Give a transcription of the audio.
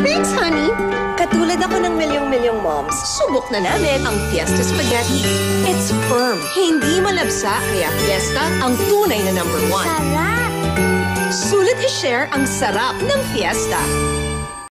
Thanks, honey. Katulad ako ng milyong-milyong moms. Subok na namin ang Fiesta Spaghetti. It's firm, hindi malabsa, kaya Fiesta ang tunay na number one. Sarap! Sulit i-share ang sarap ng Fiesta.